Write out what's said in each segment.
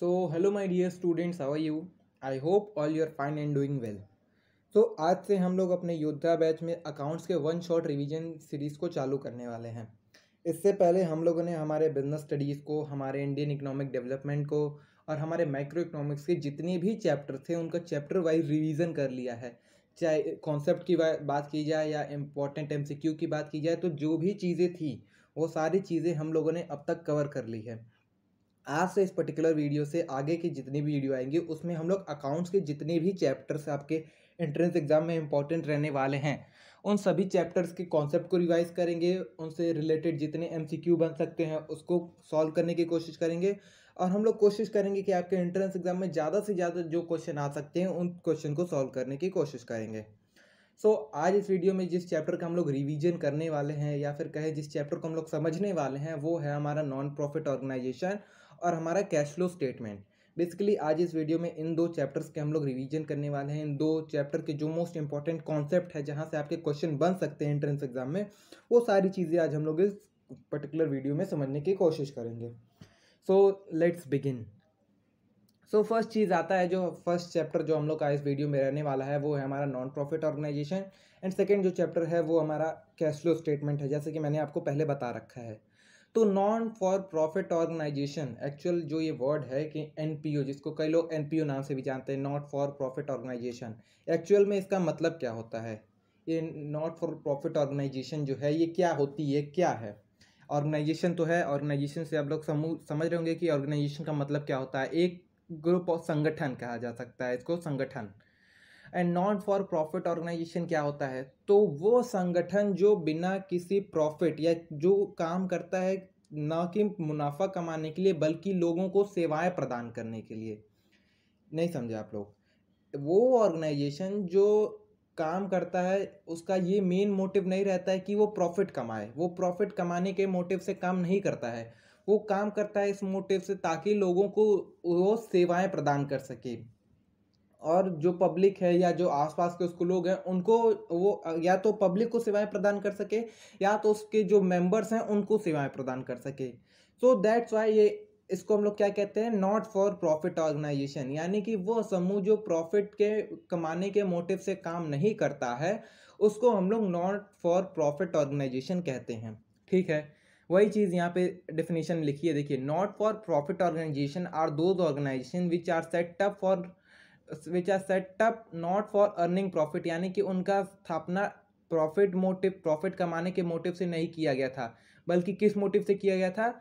So, hello my dear students are you? I hope all you are fine and doing well. तो आज से हम लोग अपने योद्धा बैच में अकाउंट्स के वन शॉट रिवीजन सीरीज़ को चालू करने वाले हैं इससे पहले हम लोगों ने हमारे बिज़नेस स्टडीज़ को हमारे इंडियन इकोनॉमिक डेवलपमेंट को और हमारे माइक्रो इकोनॉमिक्स के जितने भी चैप्टर थे उनका चैप्टर वाइज रिवीजन कर लिया है चाहे कॉन्सेप्ट की बात की जाए या इम्पोर्टेंट एम की बात की जाए तो जो भी चीज़ें थी वो सारी चीज़ें हम लोगों ने अब तक कवर कर ली है आज से इस पर्टिकुलर वीडियो से आगे की जितनी भी वीडियो आएँगी उसमें हम लोग अकाउंट्स के जितने भी चैप्टर्स आपके एंट्रेंस एग्ज़ाम में इंपॉर्टेंट रहने वाले हैं उन सभी चैप्टर्स के कॉन्सेप्ट को रिवाइज करेंगे उनसे रिलेटेड जितने एमसीक्यू बन सकते हैं उसको सॉल्व करने की कोशिश करेंगे और हम लोग कोशिश करेंगे कि आपके एंट्रेंस एग्ज़ाम में ज़्यादा से ज़्यादा जो क्वेश्चन आ सकते हैं उन क्वेश्चन को सॉल्व करने की कोशिश करेंगे। सो so, आज इस वीडियो में जिस चैप्टर का हम लोग रिवीजन करने वाले हैं या फिर कहे जिस चैप्टर को हम लोग समझने वाले हैं वो है हमारा नॉन प्रॉफिट ऑर्गेनाइजेशन और हमारा कैश फ्लो स्टेटमेंट बेसिकली आज इस वीडियो में इन दो चैप्टर्स के हम लोग रिवीजन करने वाले हैं। इन दो चैप्टर के जो मोस्ट इंपॉर्टेंट कॉन्सेप्ट है, जहाँ से आपके क्वेश्चन बन सकते हैं एंट्रेंस एग्ज़ाम में, वो सारी चीज़ें आज हम लोग इस पर्टिकुलर वीडियो में समझने की कोशिश करेंगे। So let's begin so first चीज़ आता है जो फ़र्स्ट चैप्टर जो हम लोग का इस वीडियो में रहने वाला है, वो है हमारा non profit organisation and second जो चैप्टर है, वो हमारा कैश फ्लो स्टेटमेंट है, जैसे कि मैंने आपको पहले बता रखा है। तो non for profit organisation actual जो ये वर्ड है कि एनपीओ जिसको कई लोग एनपीओ नाम से भी जानते हैं not for profit organisation actual में इसका मतलब क्या होता है? ये नॉट फॉर प्रॉफिट ऑर्गेनाइजेशन जो है, ये क्या होती है, क्या है? ऑर्गेनाइजेशन तो है ऑर्गेनाइजेशन से आप लोग समूह समझ रहे होंगे कि ऑर्गेनाइजेशन का मतलब क्या होता है? एक ग्रुप ऑफ़ संगठन कहा जा सकता है, इसको संगठन। And not for profit organisation क्या होता है? तो वो संगठन जो बिना किसी प्रॉफिट या जो काम करता है, ना कि मुनाफा कमाने के लिए, बल्कि लोगों को सेवाएँ प्रदान करने के लिए। नहीं समझे आप लोग? वो ऑर्गेनाइजेशन जो काम करता है, उसका ये मेन मोटिव नहीं रहता है कि वो प्रॉफिट कमाए। वो प्रॉफिट कमाने के मोटिव से काम नहीं करता है। वो काम करता है इस मोटिव से ताकि लोगों को वो सेवाएँ प्रदान कर सके। और जो पब्लिक है या जो आसपास के उसको लोग हैं, उनको वो, या तो पब्लिक को सेवाएँ प्रदान कर सके, या तो उसके जो मेंबर्स हैं, उनको सेवाएँ प्रदान कर सके। सो दैट्स वाई ये, इसको हम लोग क्या कहते हैं? नॉट फॉर प्रॉफिट ऑर्गेनाइजेशन यानी कि वो समूह जो प्रॉफिट के कमाने के मोटिव से काम नहीं करता है, उसको हम लोग नॉट फॉर प्रॉफिट ऑर्गेनाइजेशन कहते हैं। ठीक है? वही चीज़ यहाँ पे डेफिनेशन लिखी है, देखिए not for profit organisation are those organisation which are set up for which are set up not for earning profit यानी कि उनका स्थापना प्रॉफिट मोटिव प्रॉफिट कमाने के मोटिव से नहीं किया गया था, बल्कि किस मोटिव से किया गया था?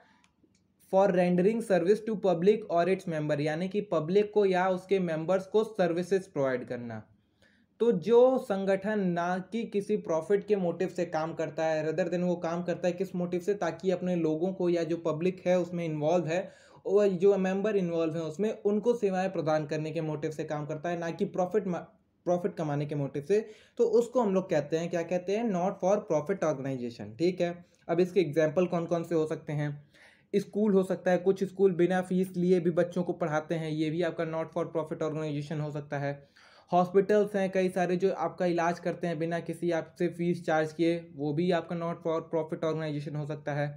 For rendering service to public और इट्स मेंबर यानी कि पब्लिक को या उसके मेंबर्स को सर्विसेज़ प्रोवाइड करना। तो जो संगठन ना कि किसी प्रॉफिट के मोटिव से काम करता है रदर देन वो काम करता है किस मोटिव से, ताकि अपने लोगों को या जो पब्लिक है उसमें इन्वॉल्व है और जो मेंबर इन्वॉल्व हैं उसमें, उनको सेवाएँ प्रदान करने के मोटिव से काम करता है, ना कि प्रॉफिट प्रॉफिट कमाने के मोटिव से। तो उसको हम लोग कहते हैं, क्या कहते हैं? नॉट फॉर प्रॉफिट ऑर्गेनाइजेशन ठीक है? अब इसके एग्ज़ाम्पल कौन कौन से हो सकते हैं? स्कूल हो सकता है, कुछ स्कूल बिना फ़ीस लिए भी बच्चों को पढ़ाते हैं, ये भी आपका नॉट फॉर प्रॉफिट ऑर्गेनाइजेशन हो सकता है। हॉस्पिटल्स हैं, कई सारे जो आपका इलाज करते हैं बिना किसी आपसे फ़ीस चार्ज किए, वो भी आपका नॉट फॉर प्रॉफिट ऑर्गेनाइजेशन हो सकता है।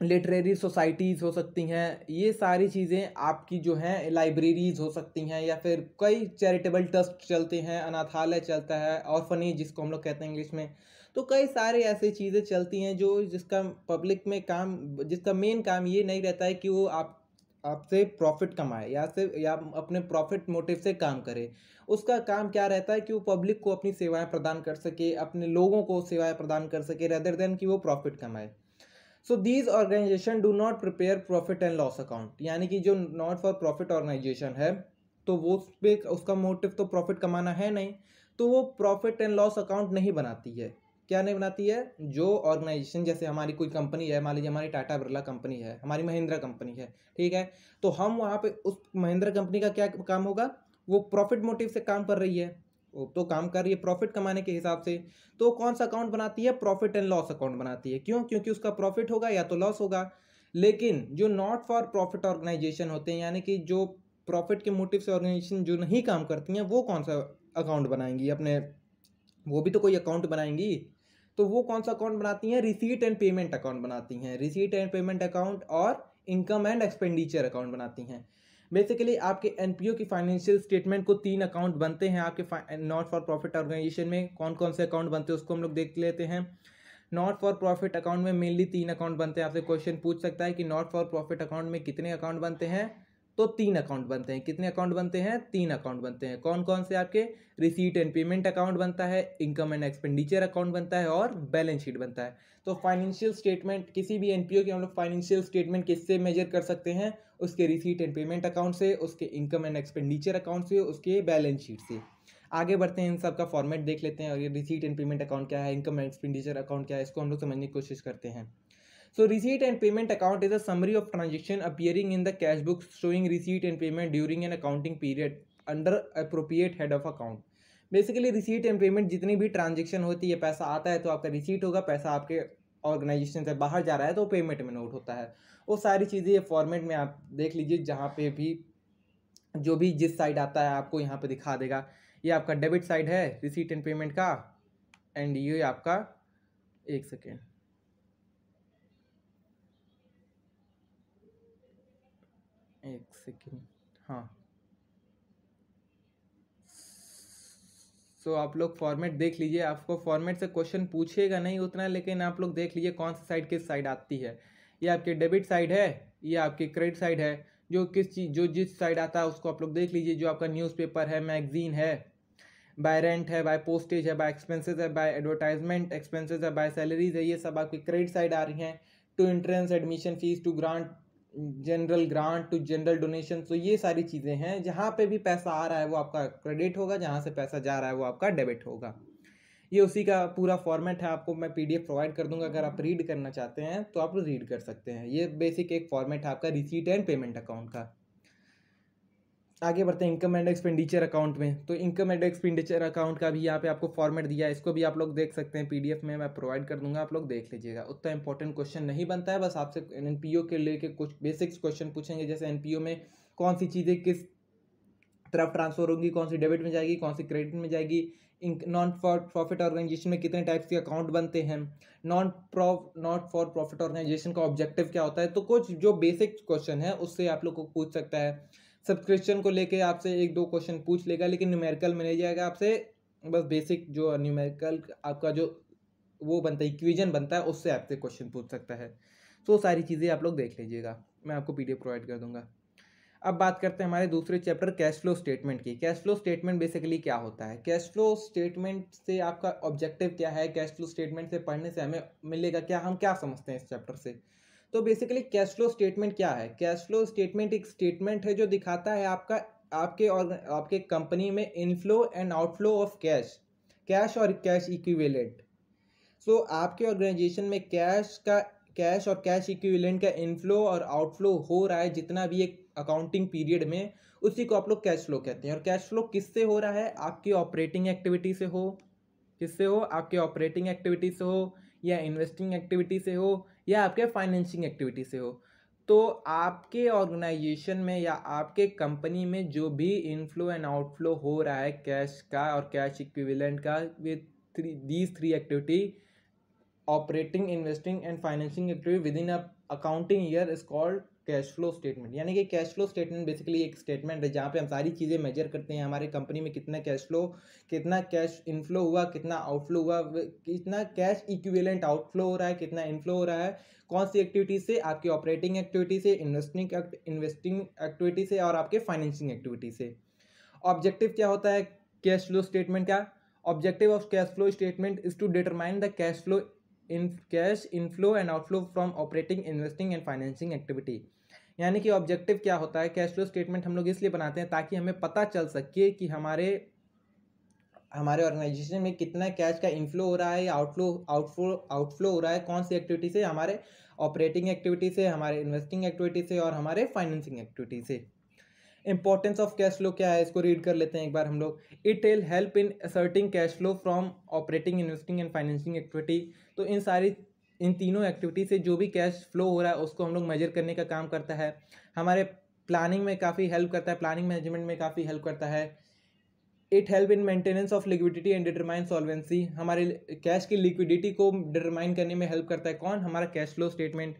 लिटरेरी सोसाइटीज़ हो सकती हैं, ये सारी चीज़ें आपकी जो हैं, लाइब्रेरीज़ हो सकती हैं या फिर कई चैरिटेबल ट्रस्ट चलते हैं, अनाथालय चलता है और फनी जिसको हम लोग कहते हैं इंग्लिश में तो कई सारे ऐसी चीज़ें चलती हैं जो जिसका पब्लिक में काम, जिसका मेन काम ये नहीं रहता है कि वो आप, आपसे प्रॉफिट कमाए, या से, या अपने प्रॉफिट मोटिव से काम करे। उसका काम क्या रहता है कि वो पब्लिक को अपनी सेवाएँ प्रदान कर सके, अपने लोगों को सेवाएँ प्रदान कर सके रेदर देन कि वो प्रॉफिट कमाए। So these organisation do not prepare profit and loss account यानी कि जो नॉट फॉर प्रॉफिट ऑर्गेनाइजेशन है तो वो उस पर उसका मोटिव तो प्रॉफिट कमाना है नहीं। तो वो प्रॉफिट एंड लॉस अकाउंट नहीं बनाती है। क्या नहीं बनाती है? जो ऑर्गेनाइजेशन जैसे हमारी कोई कंपनी है, मान लीजिए हमारी टाटा बिरला कंपनी है, हमारी महिंद्रा कंपनी है, ठीक है? तो हम वहाँ पे उस महिंद्रा कंपनी का क्या काम होगा? वो प्रॉफिट मोटिव से काम कर रही है। तो काम कर रही है प्रॉफिट कमाने के हिसाब से। तो कौन सा अकाउंट बनाती है? प्रॉफिट एंड लॉस अकाउंट बनाती है। क्यों? क्योंकि उसका प्रॉफिट होगा या तो लॉस होगा। लेकिन जो नॉट फॉर प्रॉफिट ऑर्गेनाइजेशन होते हैं, यानी कि जो प्रॉफिट के मोटिव से ऑर्गेनाइजेशन जो नहीं काम करती हैं, वो कौन सा अकाउंट बनाएँगी? अपने, वो भी तो कोई अकाउंट बनाएँगी। तो वो कौन सा अकाउंट बनाती हैं? रिसीट एंड पेमेंट अकाउंट बनाती हैं। रिसीट एंड पेमेंट अकाउंट और इनकम एंड एक्सपेंडिचर अकाउंट बनाती हैं। बेसिकली आपके एनपीओ की फाइनेंशियल स्टेटमेंट को तीन अकाउंट बनते हैं। आपके नॉट फॉर प्रॉफिट ऑर्गेनाइजेशन में कौन कौन से अकाउंट बनते हैं, उसको हम लोग देख लेते हैं। नॉट फॉर प्रॉफिट अकाउंट में मेनली तीन अकाउंट बनते हैं। आपसे क्वेश्चन पूछ सकता है कि नॉट फॉर प्रॉफिट अकाउंट में कितने अकाउंट बनते हैं? तो तीन अकाउंट बनते हैं। कितने अकाउंट बनते हैं? तीन अकाउंट बनते हैं। कौन कौन से आपके? रिसीट एंड पेमेंट अकाउंट बनता है इनकम एंड एक्सपेंडिचर अकाउंट बनता है और बैलेंस शीट बनता है। तो फाइनेंशियल स्टेटमेंट किसी भी एनपीओ के हम लोग फाइनेंशियल स्टेटमेंट किससे मेजर कर सकते हैं? उसके रिसीट एंड पेमेंट अकाउंट से, उसके इनकम एंड एक्सपेंडिचर अकाउंट से, उसके बैलेंस शीट से। आगे बढ़ते हैं, इन सब का फॉर्मेट देख लेते हैं और ये रिसीट एंड पेमेंट अकाउंट क्या है इनकम एंड एक्सपेंडिचर अकाउंट क्या है, इसको हम लोग समझने की कोशिश करते हैं। So receipt and payment account is a summary of transaction appearing in the cash book showing receipt and payment during an accounting period under appropriate head of account basically receipt and payment जितनी भी transaction होती है, पैसा आता है तो आपका receipt होगा, पैसा आपके ऑर्गेनाइजेशन से बाहर जा रहा है तो पेमेंट में नोट होता है। वो सारी चीज़ें ये फॉर्मेट में आप देख लीजिए, जहाँ पे भी जो भी जिस साइड आता है आपको यहाँ पे दिखा देगा। ये आपका डेबिट साइड है रिसीट एंड पेमेंट का एंड ये आपका एक सेकेंड एक सेकेंड हाँ। सो so, आप लोग फॉर्मेट देख लीजिए। आपको फॉर्मेट से क्वेश्चन पूछेगा नहीं उतना लेकिन आप लोग देख लीजिए कौन सी साइड किस साइड आती है। ये आपके डेबिट साइड है ये आपकी क्रेडिट साइड है। जो किस चीज़ जो जिस साइड आता है उसको आप लोग देख लीजिए। जो आपका न्यूज़पेपर है मैगजीन है। बाय रेंट है बाय पोस्टेज है बाय एक्सपेंसेस है बाय एडवर्टाइजमेंट एक्सपेंसेस है बाय सैलरीज है। ये सब आपकी क्रेडिट साइड आ रही हैं। To entrance admission fees to grant general grant to general donation तो ये सारी चीज़ें हैं। जहाँ पे भी पैसा आ रहा है, वो आपका क्रेडिट होगा, जहाँ से पैसा जा रहा है, वो आपका डेबिट होगा। ये उसी का पूरा फॉर्मेट है, आपको मैं पीडीएफ प्रोवाइड कर दूँगा, अगर आप रीड करना चाहते हैं तो आप रीड कर सकते हैं। ये बेसिक एक फॉर्मेट है आपका रिसीट एंड पेमेंट अकाउंट का। आगे बढ़ते हैं इनकम एंड एक्सपेंडिचर अकाउंट में। तो इनकम एंड एक्सपेंडिचर अकाउंट का भी यहाँ पे आपको फॉर्मेट दिया है, इसको भी आप लोग देख सकते हैं पीडीएफ में, मैं प्रोवाइड कर दूँगा, आप लोग देख लीजिएगा। उतना इंपॉर्टेंट क्वेश्चन नहीं बनता है, बस आपसे एनपीओ के लेके कुछ बेसिक्स क्वेश्चन पूछेंगे, जैसे एनपीओ में कौन सी चीज़ें किस तरफ़ ट्रांसफ़र होंगी, कौन सी डेबिट में जाएगी, कौन सी क्रेडिट में जाएगी नॉन फॉर प्रॉफिट ऑर्गेनाइजेशन में कितने टाइप्स के अकाउंट बनते हैं non pro not for profit organisation का ऑब्जेक्टिव क्या होता है तो कुछ जो बेसिक क्वेश्चन है, उससे आप लोग को पूछ सकता है। सब्सक्रिप्शन को लेके आपसे एक दो क्वेश्चन पूछ लेगा, लेकिन न्यूमेरिकल में नहीं जाएगा आपसे, बस बेसिक जो न्यूमेरिकल आपका जो वो बनता है इक्विजन बनता है, उससे आपसे क्वेश्चन पूछ सकता है। तो सारी चीज़ें आप लोग देख लीजिएगा, मैं आपको पीडीएफ प्रोवाइड कर दूँगा। अब बात करते हैं हमारे दूसरे चैप्टर कैश फ्लो स्टेटमेंट की। कैश फ्लो स्टेटमेंट बेसिकली क्या होता है? कैश फ्लो स्टेटमेंट से आपका ऑब्जेक्टिव क्या है? कैश फ्लो स्टेटमेंट से पढ़ने से हमें मिलेगा क्या? हम क्या समझते हैं इस चैप्टर से? तो बेसिकली कैश फ्लो स्टेटमेंट क्या है? कैश फ्लो स्टेटमेंट एक स्टेटमेंट है जो दिखाता है आपका, आपके और, आपके कंपनी में inflow and outflow of cash cash और कैश इक्विवेलेंट सो आपके ऑर्गेनाइजेशन में कैश का कैश और कैश इक्विवेलेंट का इनफ्लो और आउटफ्लो हो रहा है जितना भी एक अकाउंटिंग पीरियड में, उसी को आप लोग कैश फ्लो कहते हैं। और कैश फ्लो किससे हो रहा है? आपकी ऑपरेटिंग एक्टिविटी से हो। किससे हो? आपके ऑपरेटिंग एक्टिविटी से हो या इन्वेस्टिंग एक्टिविटी से हो या आपके फाइनेंसिंग एक्टिविटी से हो तो आपके ऑर्गेनाइजेशन में या आपके कंपनी में जो भी इनफ्लो एंड आउटफ्लो हो रहा है कैश का और कैश इक्विवेलेंट का with three these three activity operating investing and financing activity within accounting year is called cash flow statement यानी कि कैश फ्लो स्टेटमेंट बेसिकली एक स्टेटमेंट है जहाँ पे हम सारी चीज़ें मेजर करते हैं, हमारे कंपनी में कितना कैश फ्लो कितना कैश इनफ्लो हुआ, कितना आउटफ्लो हुआ कितना कैश इक्विवेलेंट आउटफ्लो हो रहा है, कितना इनफ्लो हो रहा है, कौन सी एक्टिविटी से, आपकी ऑपरेटिंग एक्टिविटी से इन्वेस्टिंग इन्वेस्टिंग एक्टिविटी से और आपके फाइनेंसिंग एक्टिविटी से। ऑब्जेक्टिव क्या होता है? कैश फ्लो स्टेटमेंट का objective of cash flow statement is to determine the cash flow in cash inflow and outflow from operating investing and financing activity यानी कि ऑब्जेक्टिव क्या होता है कैश फ्लो स्टेटमेंट हम लोग इसलिए बनाते हैं ताकि हमें पता चल सके कि हमारे हमारे ऑर्गेनाइजेशन में कितना कैश का इनफ्लो हो रहा है या आउटफ्लो आउटफ्लो आउटफ्लो हो रहा है, कौन सी एक्टिविटी से, हमारे ऑपरेटिंग एक्टिविटी से, हमारे इन्वेस्टिंग एक्टिविटी से और हमारे फाइनेंसिंग एक्टिविटी से। इंपॉर्टेंस ऑफ़ कैश फ्लो क्या है, इसको रीड कर लेते हैं एक बार हम लोग। It will help in asserting cash flow from operating investing and financing activity तो इन सारी इन तीनों एक्टिविटी से जो भी कैश फ्लो हो रहा है, उसको हम लोग मेजर करने का काम करता है। हमारे प्लानिंग में काफ़ी हेल्प करता है प्लानिंग मैनेजमेंट में काफ़ी हेल्प करता है। It help in maintenance of liquidity and determine solvency हमारे कैश की लिक्विडिटी को डिटरमाइन करने में हेल्प करता है कौन? हमारा cash flow statement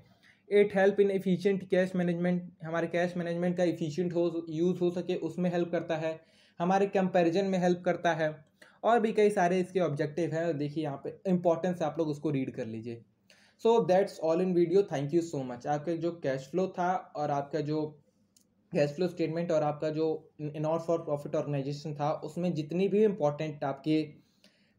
it help in efficient cash management हमारे कैश मैनेजमेंट का इफिशियंट हो यूज़ हो सके, उसमें हेल्प करता है। हमारे कंपैरिजन में हेल्प करता है। और भी कई सारे इसके ऑब्जेक्टिव हैं। देखिए यहाँ पे इंपॉर्टेंस आप लोग उसको रीड कर लीजिए। So that's all in video thank you so much आपका जो कैश फ्लो था और आपका जो कैश फ्लो स्टेटमेंट और आपका जो ऑल फॉर प्रॉफिट ऑर्गेनाइजेशन था, उसमें जितनी भी इंपॉर्टेंट आपके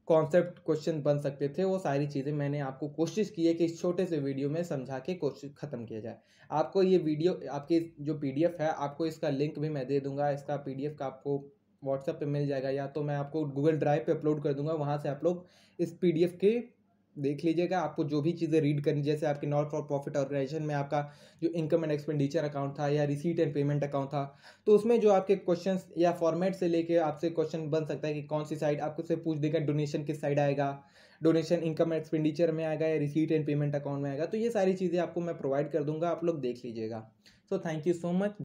कॉन्सेप्ट क्वेश्चन बन सकते थे, वो सारी चीज़ें मैंने आपको कोशिश की है कि इस छोटे से वीडियो में समझा के कोशिश ख़त्म किया जाए। आपको ये वीडियो आपके जो पीडीएफ है, आपको इसका लिंक भी मैं दे दूँगा। इसका पीडीएफ का आपको व्हाट्सएप पे मिल जाएगा या तो मैं आपको गूगल ड्राइव पे अपलोड कर दूँगा। वहाँ से आप लोग इस पीडीएफ के देख लीजिएगा, आपको जो भी चीज़ें रीड करनी, जैसे आपके नॉट फॉर प्रॉफिट ऑर्गेनाइजेशन में आपका जो इनकम एंड एक्सपेंडिचर अकाउंट था या रिसीट एंड पेमेंट अकाउंट था तो उसमें जो आपके क्वेश्चन या फॉर्मेट से लेके आपसे क्वेश्चन बन सकता है कि कौन सी साइड आपको से पूछ देगा डोनेशन किस साइड आएगा डोनेशन इनकम एक्सपेंडिचर में आएगा या रिसीट एंड पेमेंट अकाउंट में आएगा तो ये सारी चीज़ें आपको मैं प्रोवाइड कर दूँगा, आप लोग देख लीजिएगा। So thank you so much